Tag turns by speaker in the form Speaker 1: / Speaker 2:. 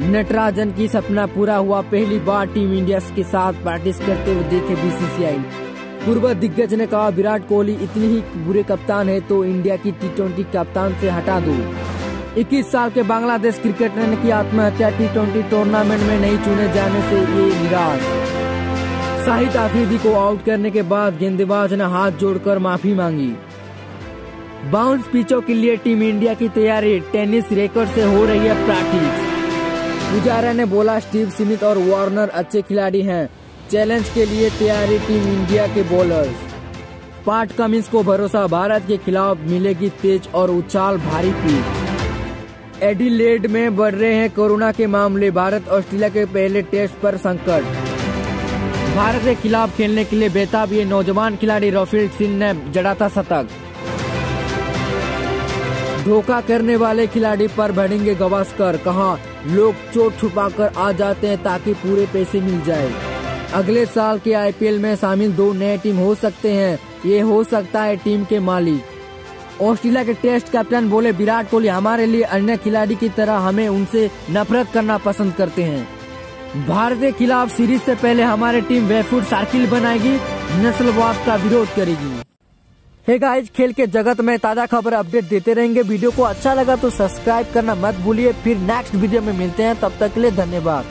Speaker 1: नटराजन की सपना पूरा हुआ। पहली बार टीम इंडिया के साथ प्रैक्टिस करते हुए देखे बीसीसीआई पूर्व दिग्गज ने कहा, विराट कोहली इतनी ही बुरे कप्तान है तो इंडिया की टी ट्वेंटी कप्तान से हटा दो। 21 साल के बांग्लादेश क्रिकेटर ने की आत्महत्या। टी ट्वेंटी टूर्नामेंट में नहीं चुने जाने से ये निराश। शाहिद आफरीदी को आउट करने के बाद गेंदबाज ने हाथ जोड़कर माफ़ी मांगी। बाउंस पिचों के लिए टीम इंडिया की तैयारी। टेनिस रेकॉर्ड से हो रही है प्रैक्टिस पुजारा ने बोला, स्टीव स्मिथ और वार्नर अच्छे खिलाड़ी हैं। चैलेंज के लिए तैयारी टीम इंडिया के बॉलर्स पाट कमिंस को भरोसा, भारत के खिलाफ मिलेगी तेज और उछाल, भारी पीठ। एडिलेड में बढ़ रहे हैं कोरोना के मामले, भारत ऑस्ट्रेलिया के पहले टेस्ट पर संकट। भारत के खिलाफ खेलने के लिए बेताब ये नौजवान खिलाड़ी रफील सिंह ने जड़ा था शतक। धोखा करने वाले खिलाड़ी पर बढ़ेंगे गवास्कर। कहा लोग चोट छुपाकर आ जाते हैं ताकि पूरे पैसे मिल जाए। अगले साल के आईपीएल में शामिल दो नए टीम हो सकते हैं। ये हो सकता है टीम के मालिक। ऑस्ट्रेलिया के टेस्ट कैप्टन बोले, विराट कोहली हमारे लिए अन्य खिलाड़ी की तरह हमें उनसे नफरत करना पसंद करते हैं। भारत के खिलाफ सीरीज़ से पहले हमारी टीम वेफुट सर्किल बनाएगी, नस्लवाद का विरोध करेगी। हे गाइस खेल के जगत में ताज़ा खबर अपडेट देते रहेंगे। वीडियो को अच्छा लगा तो सब्सक्राइब करना मत भूलिए। फिर नेक्स्ट वीडियो में मिलते हैं। तब तक के लिए धन्यवाद।